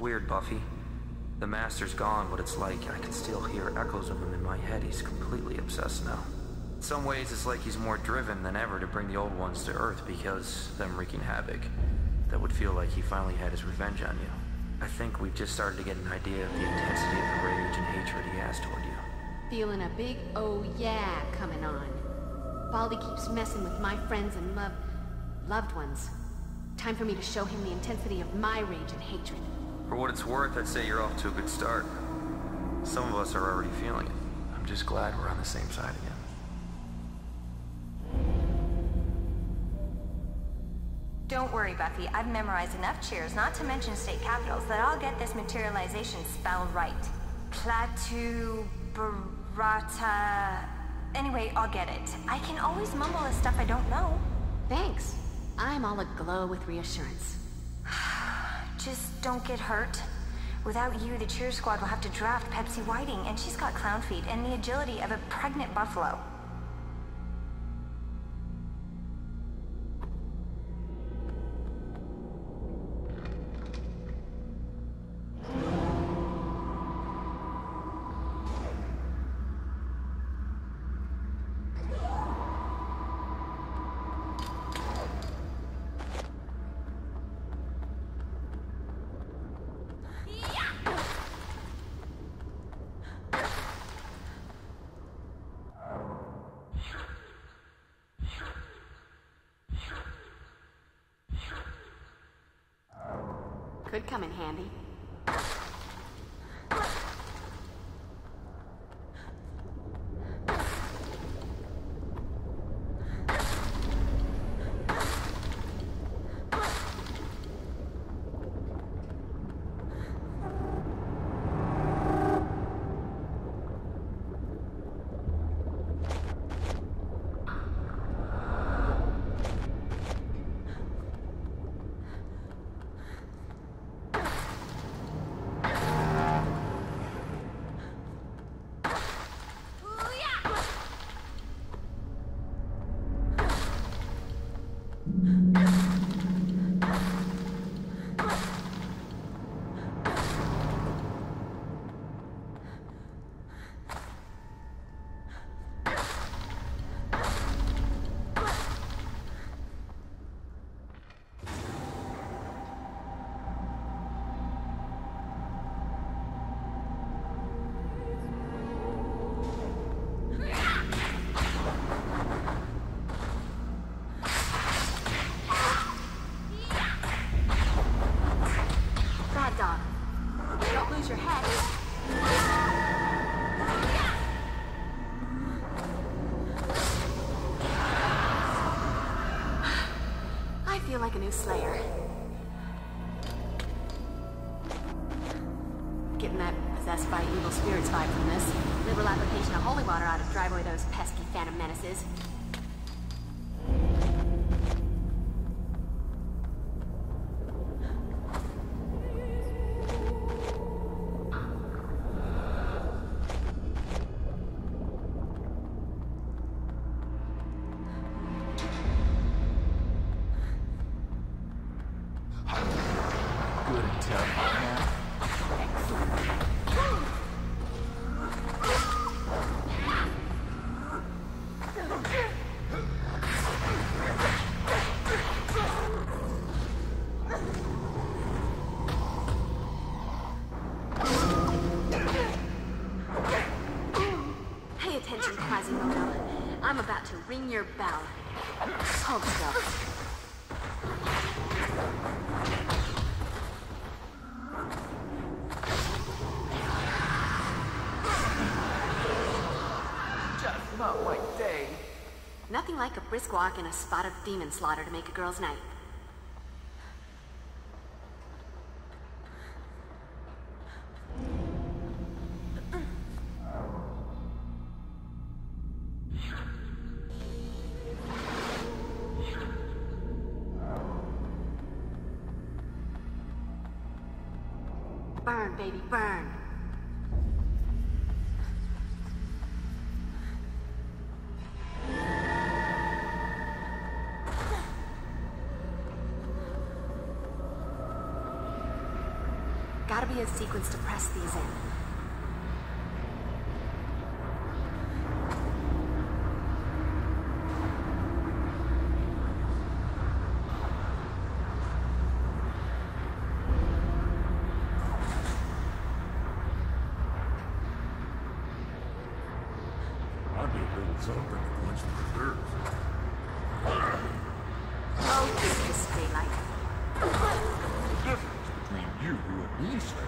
weird, Buffy. The Master's gone, but it's like I can still hear echoes of him in my head. He's completely obsessed now. In some ways, it's like he's more driven than ever to bring the old ones to Earth because them wreaking havoc. That would feel like he finally had his revenge on you. I think we've just started to get an idea of the intensity of the rage and hatred he has toward you. Feeling a big oh yeah coming on. Baldy keeps messing with my friends and love... loved ones. Time for me to show him the intensity of my rage and hatred. For what it's worth, I'd say you're off to a good start. Some of us are already feeling it. I'm just glad we're on the same side again. Don't worry, Buffy. I've memorized enough cheers, not to mention state capitals, that I'll get this materialization spell right. Klaatu... Barada... Anyway, I'll get it. I can always mumble the stuff I don't know. Thanks. I'm all aglow with reassurance. Don't get hurt. Without you, the cheer squad will have to draft Pepsi Whiting, and she's got clown feet and the agility of a pregnant buffalo. Could come in handy. Slayer. Getting that possessed by evil spirits vibe from this. Liberal application of holy water ought to drive away those pesky phantom menaces. Ring your bell. Just not my day. Nothing like a brisk walk and a spot of demon slaughter to make a girl's night. Gotta be a sequence to press these in. I'd be a little something to quench the thirst. Oh, this is daylight. The difference between you and me, Slayer,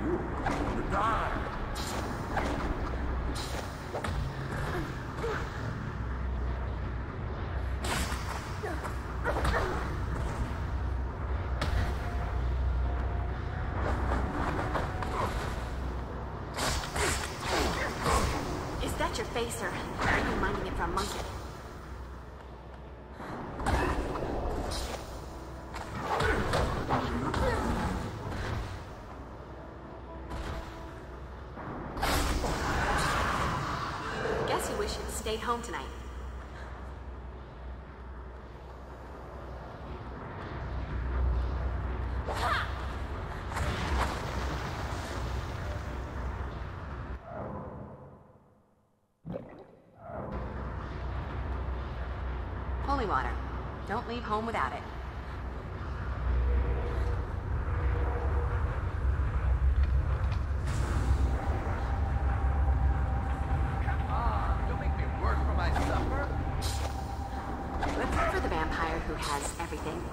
you're going to die. Or are you minding it for a monkey? Guess you wish you'd stayed home tonight. Holy water. Don't leave home without it. Come on, don't make me work for my supper. Let's look for the vampire who has everything.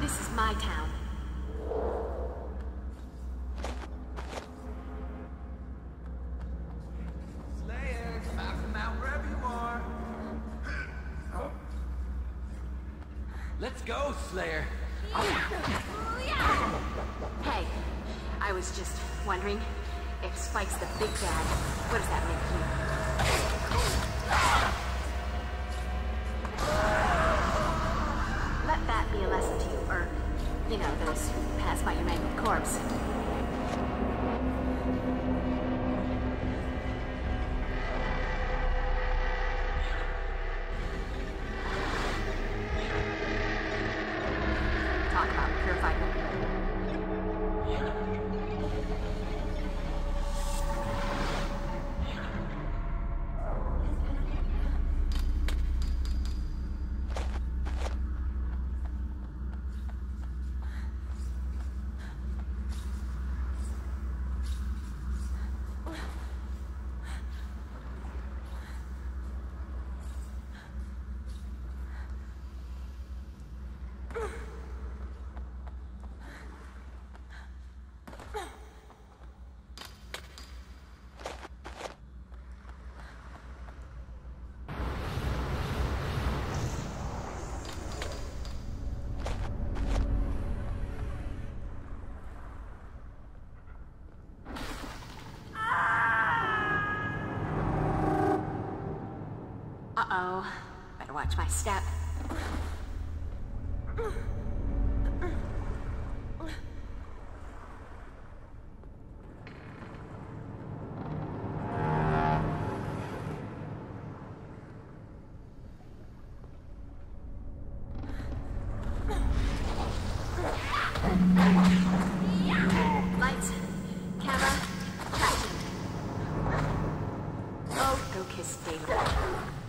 This is my town. Slayer, knock them out wherever you are. Let's go, Slayer. Hey, I was just wondering if Spike's the big bad, what does that make you? Uh-oh. Better watch my step. Oh, go kiss Daylight.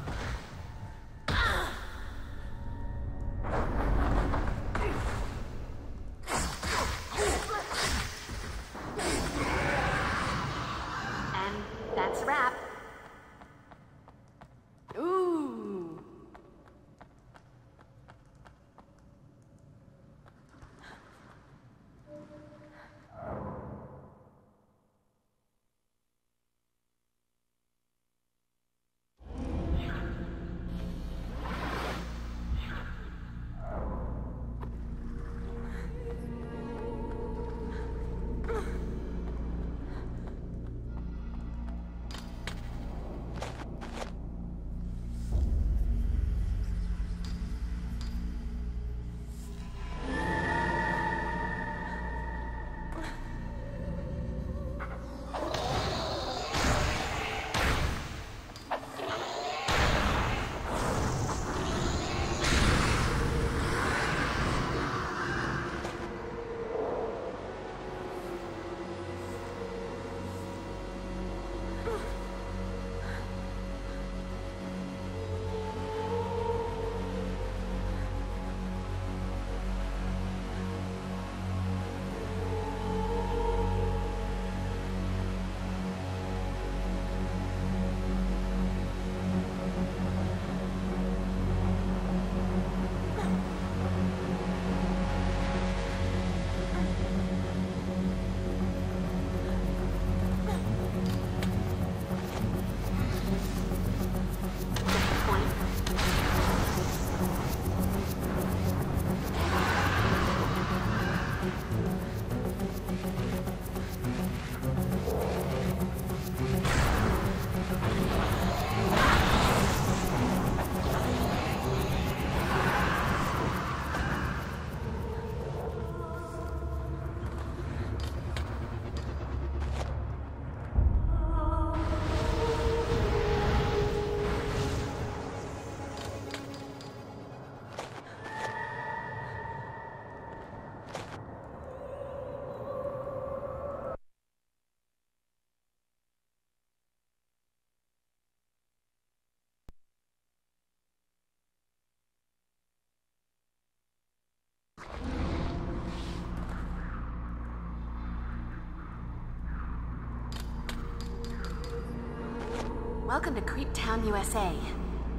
Welcome to Creep Town, USA.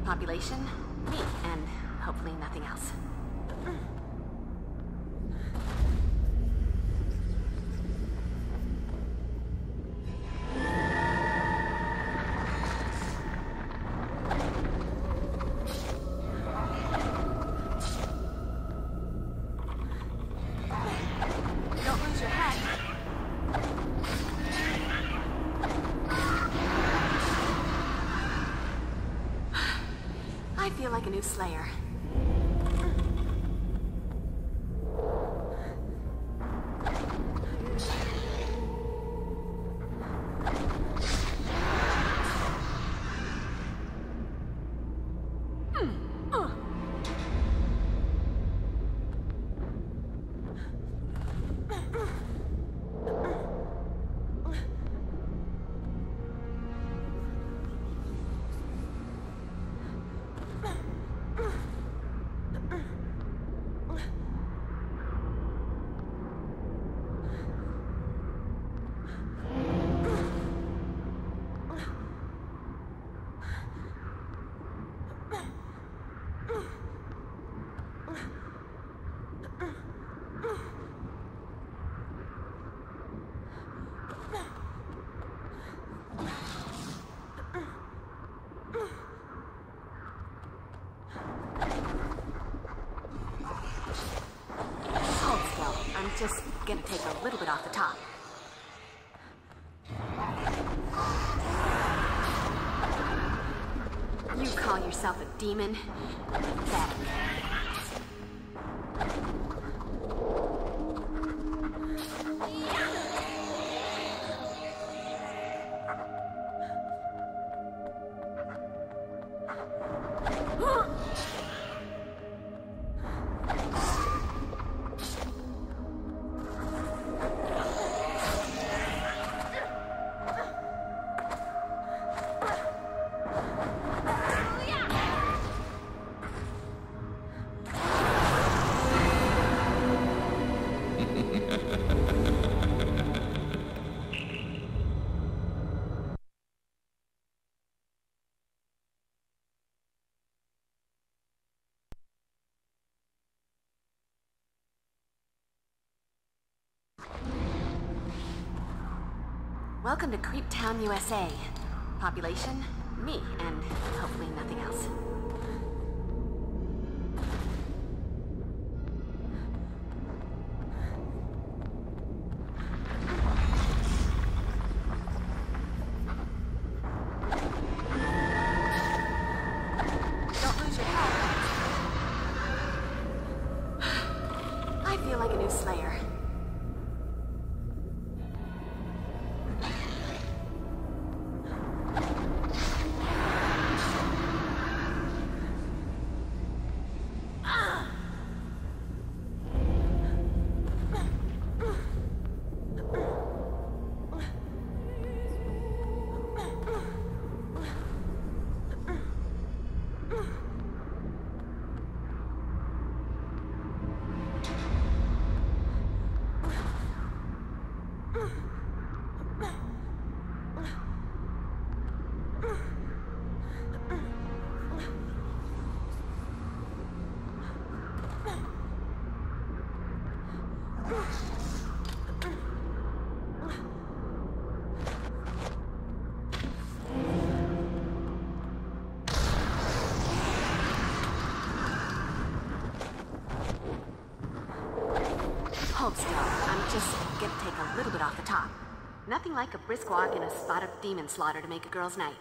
Population, me, and hopefully nothing else. Demon? Welcome to Creep Town, USA. Population, me, and hopefully nothing else. Hold still. I'm just gonna take a little bit off the top. Nothing like a brisk walk and a spot of demon slaughter to make a girl's night.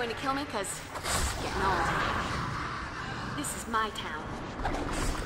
Going to kill me? Because this is getting old. This is my town.